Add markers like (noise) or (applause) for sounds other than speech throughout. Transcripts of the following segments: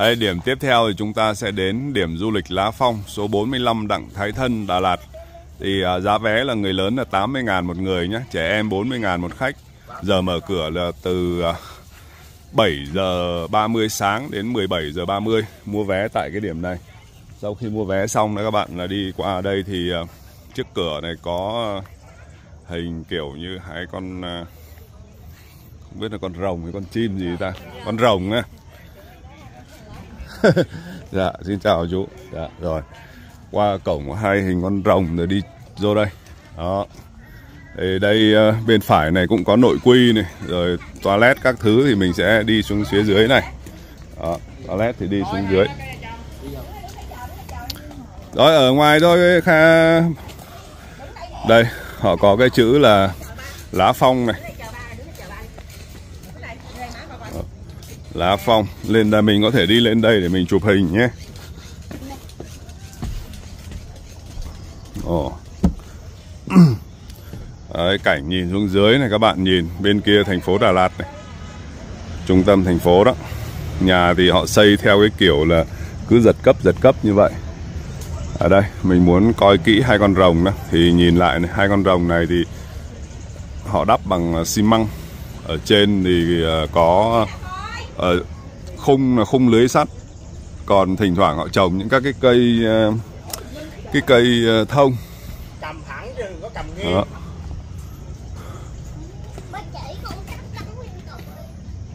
Đấy, điểm tiếp theo thì chúng ta sẽ đến điểm du lịch Lá Phong số 45 Đặng Thái Thân Đà Lạt. Thì uh, giá vé là người lớn là 80 ngàn một người nhé, trẻ em 40 ngàn một khách. Giờ mở cửa là từ à, uh, 7 giờ 30 sáng đến 17 giờ 30 mua vé tại cái điểm này. Sau khi mua vé xong đó các bạn là đi qua đây thì uh, trước cửa này có hình kiểu như hai con uh, không biết là con rồng hay con chim gì ta, con rồng á. (laughs) dạ xin chào chú. Dạ rồi. Qua cổng hai hình con rồng rồi đi vô đây. Đó. Thì đây ờ, bên phải này cũng có nội quy này rồi toilet các thứ thì mình sẽ đi xuống phía dưới này. Đó, toilet thì đi xuống dưới. Rồi ở ngoài thôi kha. Đây họ có cái chữ là lá phong này. Lá phong lên đây mình có thể đi lên đây để mình chụp hình nhé. Ồ. (clears throat) Đấy, cảnh nhìn xuống dưới này các bạn nhìn bên kia thành phố Đà Lạt này. Trung tâm thành phố đó. Nhà thì họ xây theo cái kiểu là cứ giật cấp giật cấp như vậy. Ở đây mình muốn coi kỹ hai con rồng đó. Thì nhìn lại này, hai con rồng này thì họ đắp bằng xi măng. Ở trên thì ờ, có uh, khung là khung lưới sắt. Còn thỉnh thoảng họ trồng những các cái cây uh, cái cây uh, thông. Cầm thẳng chứ đừng có cầm nghiêng. Đó.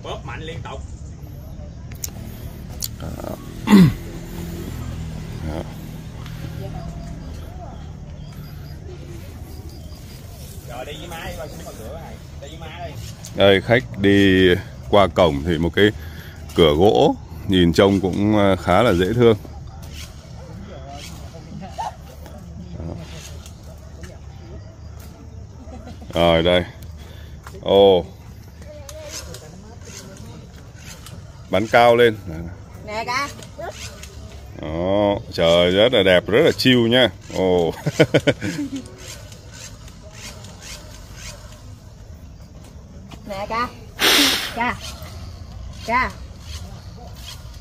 bóp mạnh liên tục. Rồi đi với má đi qua cửa này. Đi với má đi. Đây khách đi qua cổng thì một cái cửa gỗ nhìn trông cũng uh, khá là dễ thương. Rồi đây. Ồ bắn cao lên. Nè ca. Đó, trời rất là đẹp, rất là chill nha. Ồ. nè ca cha cha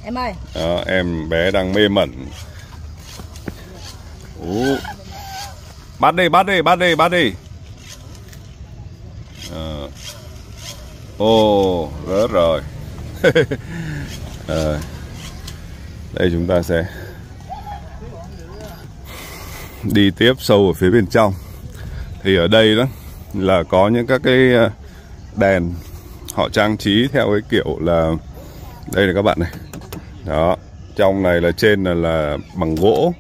em ơi Đó, em bé đang mê mẩn. Ú. Bắt đi, bắt đi, bắt đi, bắt đi. à. ô rớt rồi. à. (laughs) Đây chúng ta sẽ đi tiếp sâu ở phía bên trong. Thì ở đây đó là có những các cái ờ, đèn họ trang trí theo cái kiểu là đây là các bạn này. Đó trong này là trên là, là bằng gỗ.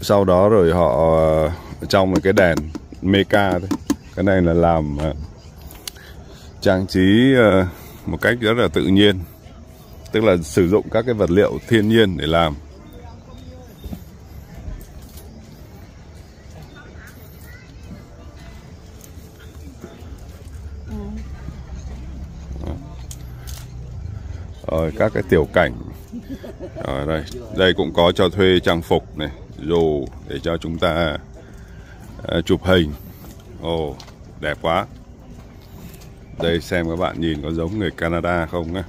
Sau đó rồi họ ờ, trong là cái đèn meca thôi. Cái này là làm ờ, trang trí ờ, một cách rất là tự nhiên. Tức là sử dụng các cái vật liệu thiên nhiên để làm. Rồi các cái tiểu cảnh. Rồi đây. Đây cũng có cho thuê trang phục này dù để cho chúng ta uh, chụp hình. Ồ đẹp quá. Đây xem các bạn nhìn có giống người Canada không nhé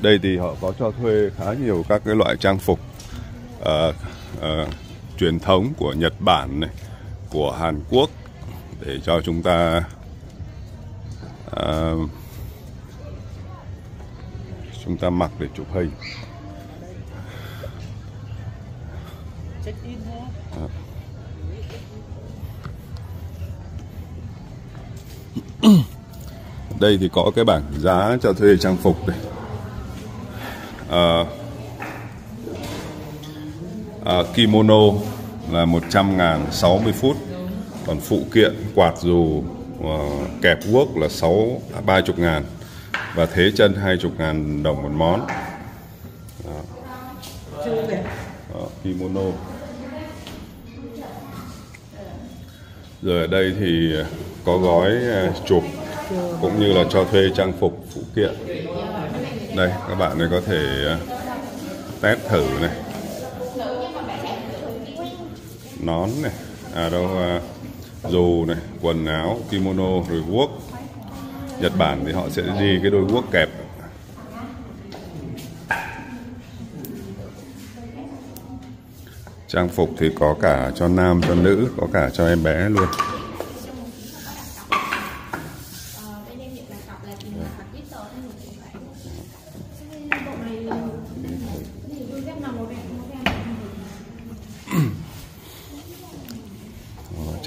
đây thì họ có cho thuê khá nhiều các cái loại trang phục uh, truyền thống của Nhật Bản này, của Hàn Quốc để cho chúng ta uh, chúng ta mặc để chụp hình. Đây thì có cái bảng giá cho thuê trang phục này. Ờ, à, kimono là 100 ngàn 60 phút. Còn phụ kiện quạt dù à, kẹp guốc là 6 30 à, ngàn. Và thế chân 20 ngàn đồng một món. Đó, kimono. Rồi ở đây thì có gói à, chụp cũng như là cho thuê trang phục phụ kiện. Đây các bạn này có thể à, test thử này. Nón này à đâu à, dù này quần áo kimono rồi guốc. Nhật Bản thì họ sẽ đi cái đôi guốc kẹp. Trang phục thì có cả cho nam cho nữ có cả cho em bé luôn.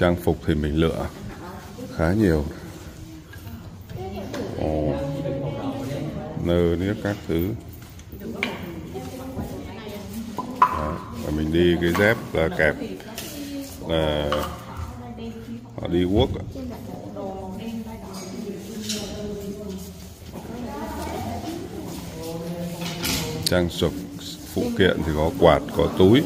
Trang phục thì mình lựa khá nhiều. Ồ, nơ niếc các thứ. Đó, và mình đi cái dép là kẹp. Là họ đi quốc trang phục phụ kiện thì có quạt có túi.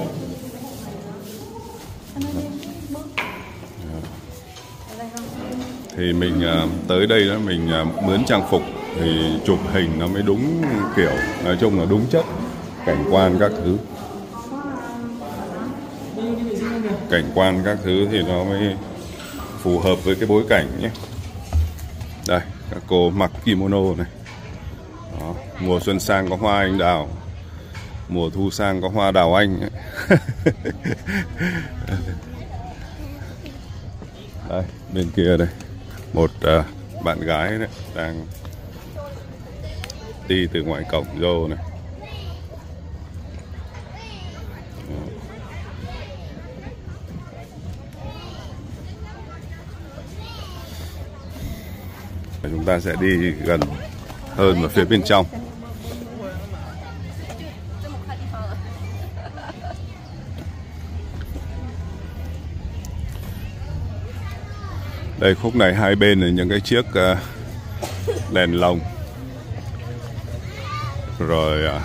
Thì mình à, tới đây đó mình à, mướn trang phục thì chụp hình nó mới đúng kiểu nói chung là đúng chất cảnh quan các thứ. Cảnh quan các thứ thì nó mới phù hợp với cái bối cảnh nhé. Đây các cô mặc kimono này. Đó, mùa xuân sang có hoa anh đào mùa thu sang có hoa đào anh ấy. (laughs) đây bên kia đây một uh, bạn gái đấy đang đi từ ngoài cổng vô này. Chúng ta sẽ đi gần hơn vào phía bên trong. đây khúc này hai bên là những cái chiếc uh, đèn lồng rồi uh,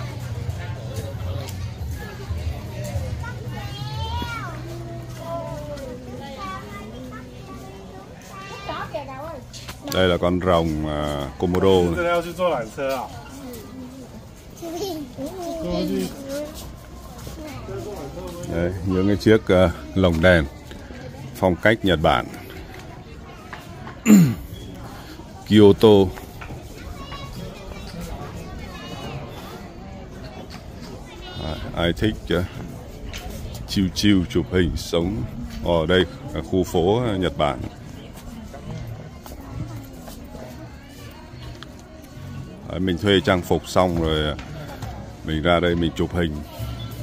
đây là con rồng uh, komodo. Đấy, những cái chiếc uh, lồng đèn phong cách Nhật Bản (clears throat) Kyoto. Ai thích uh, chiêu chiêu chụp hình sống ở đây ở khu phố Nhật Bản. Đấy, mình thuê trang phục xong rồi ờ, mình ra đây mình chụp hình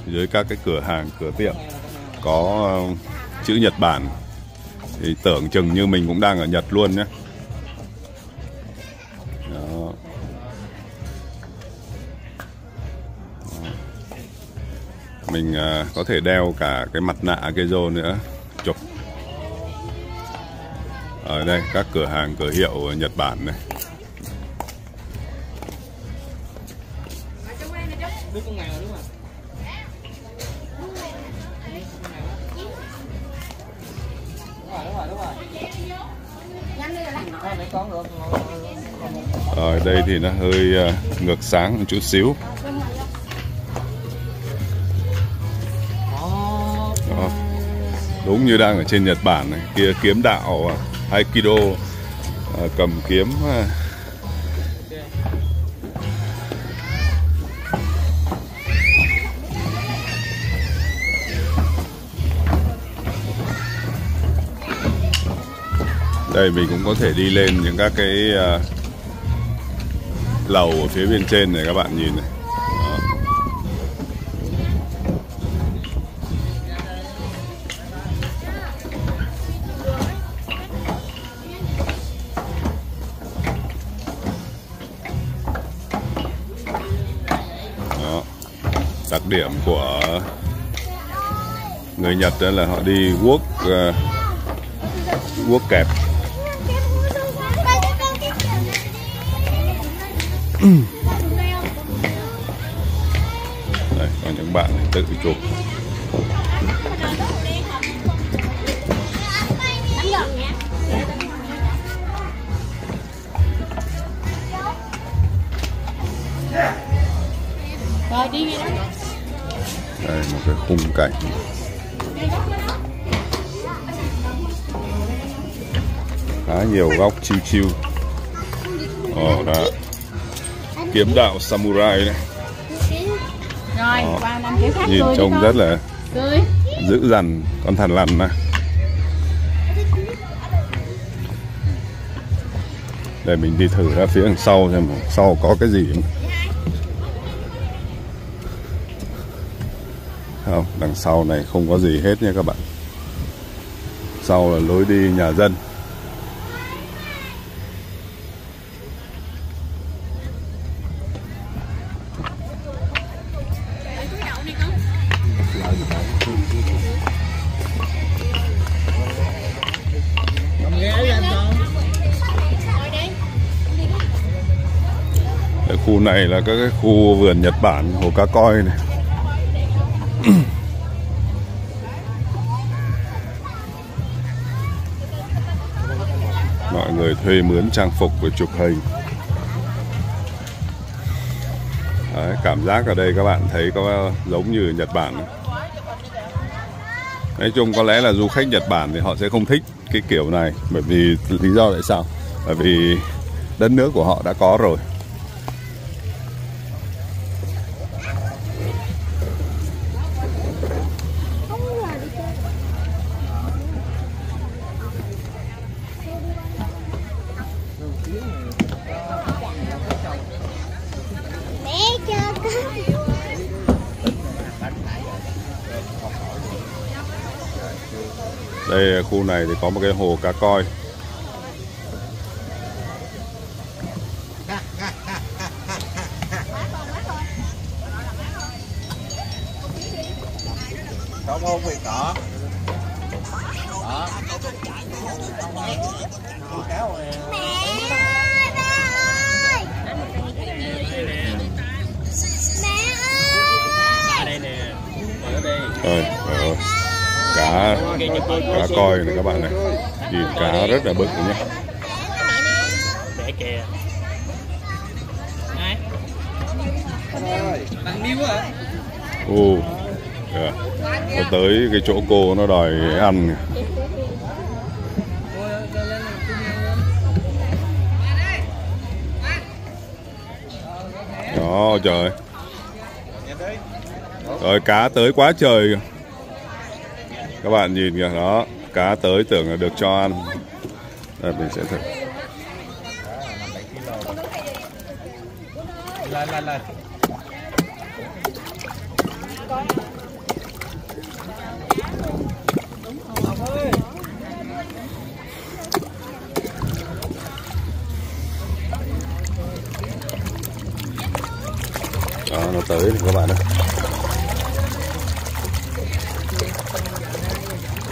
dưới các cái cửa hàng cửa tiệm có uh, chữ Nhật Bản thì tưởng chừng như mình cũng đang ở Nhật luôn nhé. Đó. Mình à, có thể đeo cả cái mặt nạ cái rô nữa. Chụp. Ở đây các cửa hàng cửa hiệu ở Nhật Bản này. Nước con ngàn ở đây thì nó hơi à, ngược sáng một chút xíu Đó. đúng như đang ở trên Nhật Bản này, kia kiếm đạo à, Aikido à, cầm kiếm đây mình cũng có thể đi lên những các cái uh, lầu ở phía bên trên này các bạn nhìn này Đó. Đó. đặc điểm của người Nhật đó là họ đi guốc uh, guốc kẹp Đây, còn những bạn tự chụp. Đây một cái khung cảnh. Khá nhiều góc chiêu chiêu. Ồ oh, đó kiếm đạo samurai này Rồi, Đó. qua kiểu khác nhìn cười trông rất là Cười. dữ dằn con thằn lằn này để mình đi thử ra phía đằng sau xem sau có cái gì. Không không đằng sau này không có gì hết nha các bạn. Sau là lối đi nhà dân khu này là các cái khu vườn Nhật Bản hồ cá coi này. Mọi người thuê mướn trang phục và chụp hình. Đấy, cảm giác ở đây các bạn thấy có giống như Nhật Bản. Không? nói chung có lẽ là du khách Nhật Bản thì họ sẽ không thích cái kiểu này bởi vì lý do tại sao? Bởi vì đất nước của họ đã có rồi. Đây ờ, khu này thì có một cái hồ cá coi. Ồ, dạ. yeah. có tới cái chỗ cô nó đòi ăn đó trời. Rồi cá tới quá trời các bạn nhìn kìa đó. Cá tới tưởng là được cho ăn. Đây mình sẽ thử. Lên lên lên. Tới các bạn ơi.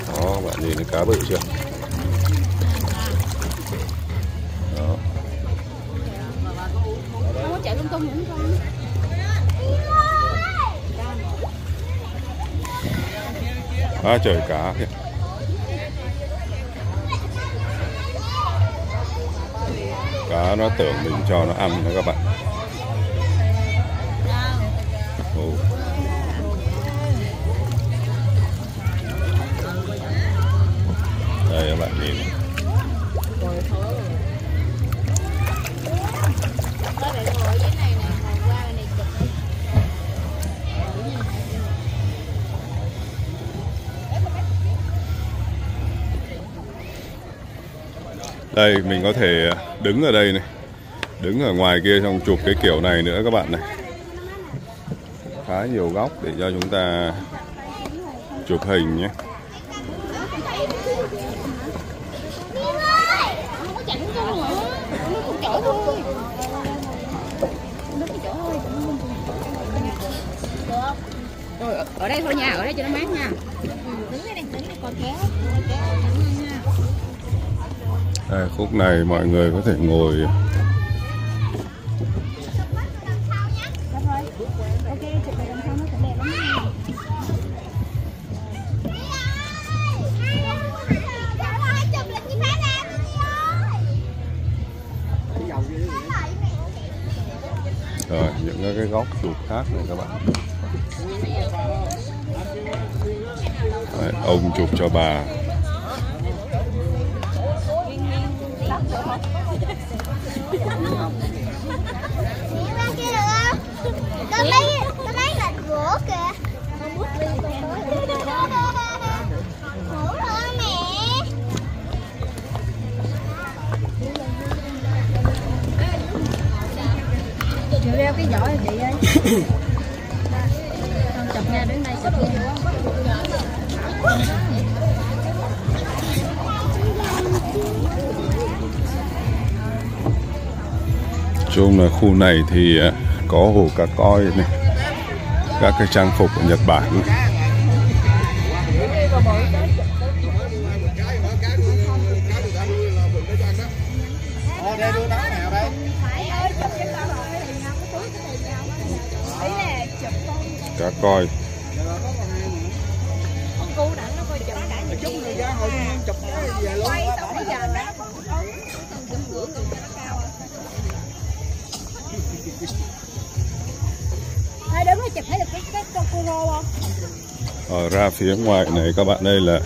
Đó các bạn nhìn cái cá bự chưa? Đó. Không có chạy lung tung con. trời cá kìa. Cá nó tưởng mình cho nó ăn đó các bạn. Đây, mình có thể đứng ở đây này. Đứng ở ngoài kia xong chụp cái kiểu này nữa các bạn này. Khá nhiều góc để cho chúng ta chụp hình nhé. Đây, khúc này mọi người có thể ngồi rồi. Những cái- cái góc chụp khác này các bạn Đấy, ông chụp cho bà Mẹ ra kia được không? Có mấy có mấy gạch gỗ kìa. Ngủ rồi mẹ. Chị đeo cái giỏ cho chị ơi Con chụp nha đứng đây chụp đi chung là khu này thì à, có hồ cá coi này các cái trang phục của Nhật Bản Ờ, đây? cá coi Chút người ra hồi chụp cái về luôn. Thôi đứng chụp thấy được cái cái con cô không? ở ra phía ngoài này các bạn đây là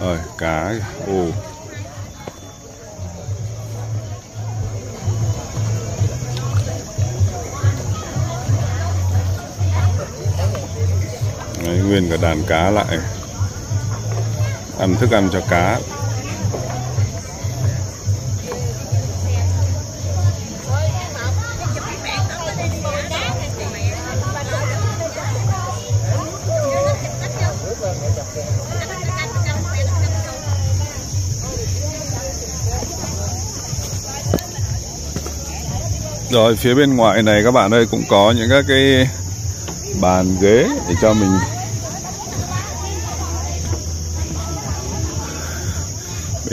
rồi cá. Ồ. Đấy, nguyên cả đàn cá lại ăn thức ăn cho cá. Rồi, phía bên ngoài này các bạn ơi, cũng có những các cái bàn ghế để cho mình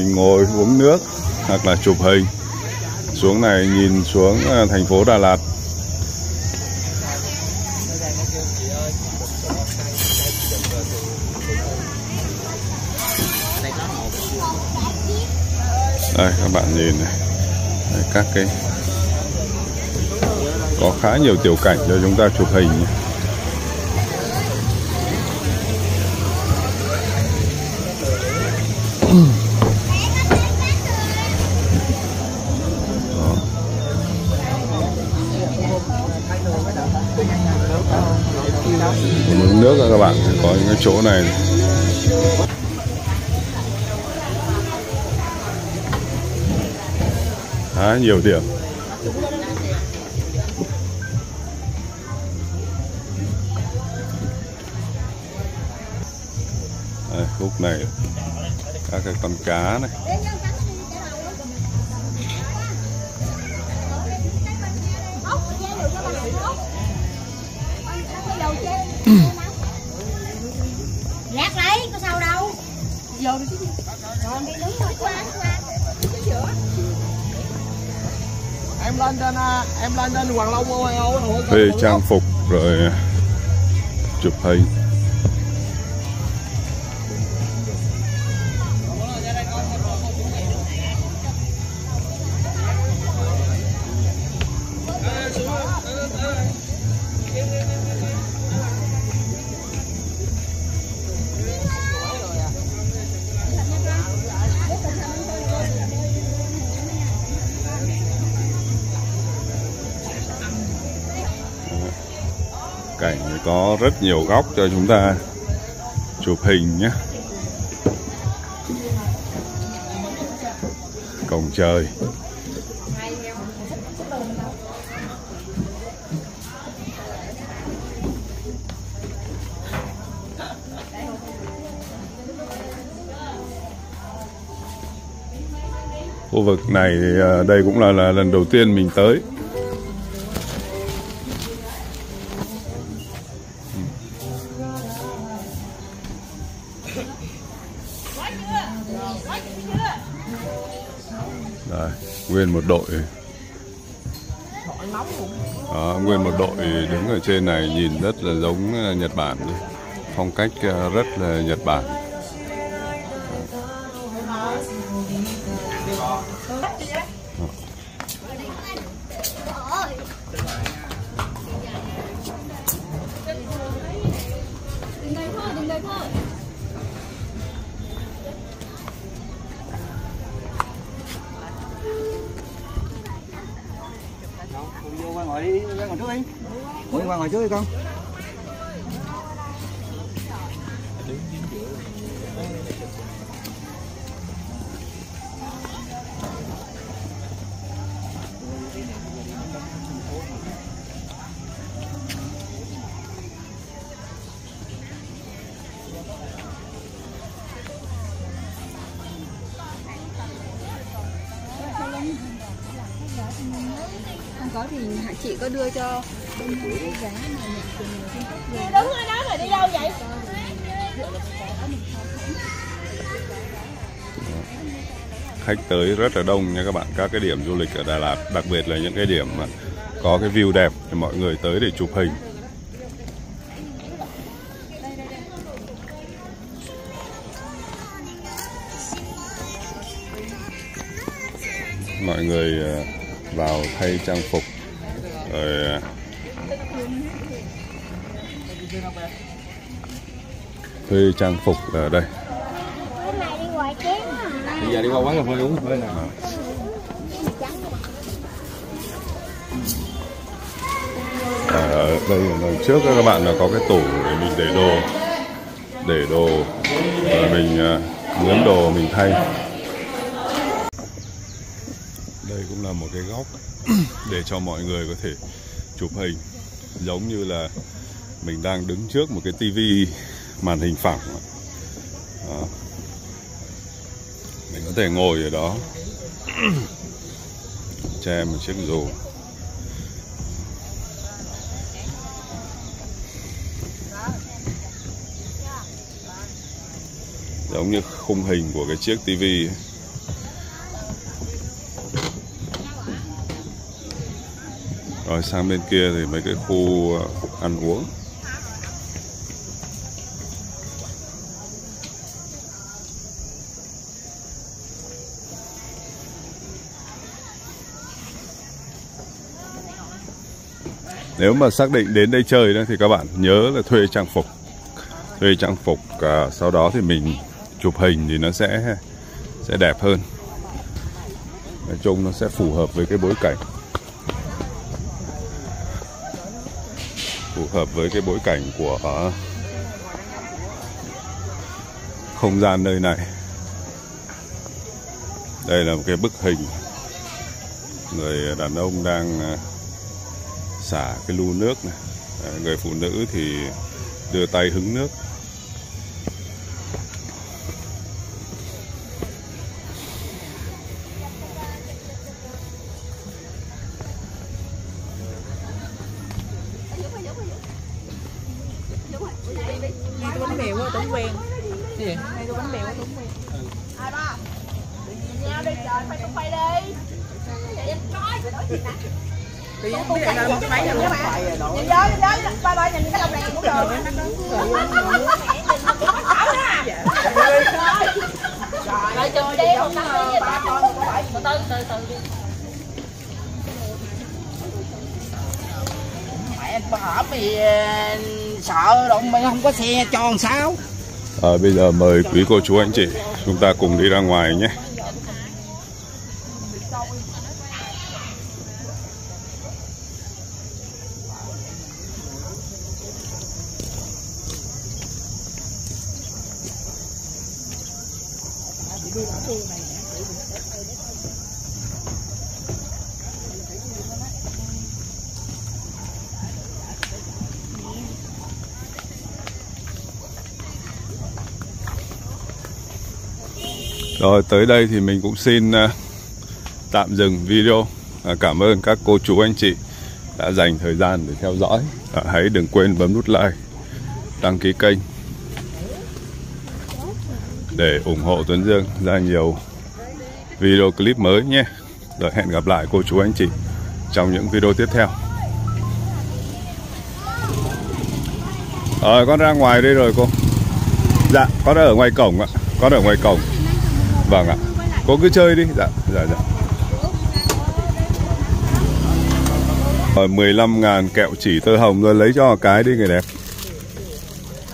mình ngồi uống nước hoặc là chụp hình xuống này nhìn xuống à, thành phố Đà Lạt đây các bạn nhìn này Đây, các cái có khá nhiều tiểu cảnh cho chúng ta chụp hình nhé. Đó. Cái chỗ này. Khá nhiều điểm Đây, khúc này. Các cái con cá này. Rác lấy, có sao đâu Vô đi chứ. Còn đi đứng rồi qua Em lên trên à, em lên trên Hoàng Long ô ô ô. thuê trang phục rồi chụp hình có rất nhiều góc cho chúng ta chụp hình nhé. Cổng trời. Khu vực này ờ, đây cũng là, là lần đầu tiên mình tới. Nguyên một đội. Đó, nguyên một đội đứng ở trên này nhìn rất là giống ờ, Nhật Bản phong cách ờ, rất là Nhật Bản. Ủa, đi qua ngồi không có thì chị có đưa cho bên cái giá mà nhận tiền người cung cấp về đứng ở đó mà đi đâu vậy? Khách tới rất là đông nha các bạn. Các cái điểm du lịch ở Đà Lạt đặc biệt là những cái điểm mà có cái view đẹp thì mọi người tới để chụp hình. Mọi người ờ, vào thay trang phục rồi ờ, thuê trang phục ở đây. Bây giờ đi qua quán cà phê uống cà phê nè. Ở đây là trước các bạn là có cái tủ để mình để đồ để đồ và mình à, mướn đồ mình thay đây cũng là một cái góc (clears throat) để cho mọi người có thể chụp hình giống như là mình đang đứng trước một cái tivi màn hình phẳng đó. mình có thể ngồi ở đó, (clears throat) che một chiếc dù giống như khung hình của cái chiếc tivi ấy. Rồi sang bên kia thì mấy cái ờ, khu ăn uống. Nếu mà xác định đến đây chơi đó thì các bạn nhớ là thuê trang phục. Thuê trang phục à, sau đó thì mình chụp hình thì nó sẽ sẽ đẹp hơn. Nói chung nó sẽ phù hợp với cái bối cảnh. Phù hợp với cái bối cảnh của ờ, không gian nơi này. Đây là một cái bức hình. Người đàn ông đang ờ, xả cái lu nước này. Người phụ nữ thì đưa tay hứng nước. Quen. Cái gì? Đây bánh bèo tốn quen ai ba. Nhau đi trời phải tụi quay đi? Em coi rồi nói gì nè thì không biết là một máy nào nhìn vô nhìn vô. Ba ba nhìn cái lông này cũng được. Trời trời đi không tao đi ba con từ từ từ từ đi. Mẹ hở mày sợ động mày không có xe cho sao À, bây giờ mời quý cô chú anh chị chúng ta cùng đi ra ngoài nhé. Rồi tới đây thì mình cũng xin ờ, tạm dừng video. À, cảm ơn các cô chú anh chị đã dành thời gian để theo dõi. Hãy đừng quên bấm nút like, đăng ký kênh để ủng hộ Tuấn Dương ra nhiều video clip mới nhé. Rồi hẹn gặp lại cô chú anh chị trong những video tiếp theo. Rồi con ra ngoài đây rồi cô. Dạ, con đã ở ngoài cổng ạ. Con ở ngoài cổng. Vâng ạ. Cô cứ chơi đi. Dạ, dạ, dạ. Ờ, rồi 15 ngàn kẹo chỉ tơ hồng rồi lấy cho cái đi người đẹp.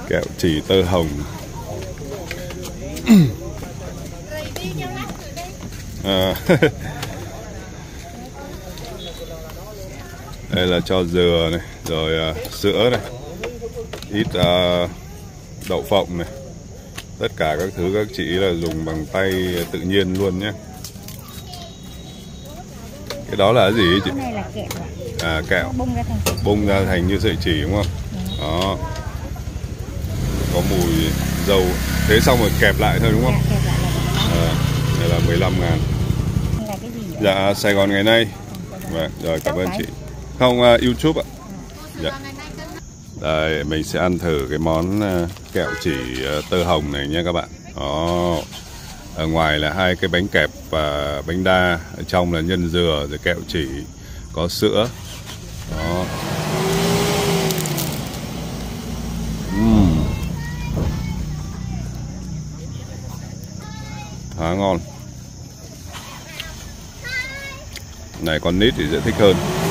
Kẹo chỉ tơ hồng. à. (clears throat) (laughs) đây là cho dừa này rồi uh, sữa này ít uh, đậu phộng này tất cả các thứ các chị là dùng bằng tay tự nhiên luôn nhé. Cái đó là cái gì chị? Là kẹo à kẹo. Bung ra thành sợi bung ra thành như sợi chỉ đúng không? Đó. Có mùi dầu. Thế xong rồi kẹp lại thôi đúng không? À, đây là 15 ngàn. Là dạ Sài Gòn ngày nay. Vâng, rồi cảm ơn chị. Không à, YouTube ạ. Dạ đây, mình sẽ ăn thử cái món ờ, kẹo chỉ ờ, tơ hồng này nhé các bạn. Đó. Ở ngoài là hai cái bánh kẹp và bánh đa, ở trong là nhân dừa rồi kẹo chỉ, có sữa. Đó. Uhm. khá ngon. Này, con nít thì dễ thích hơn.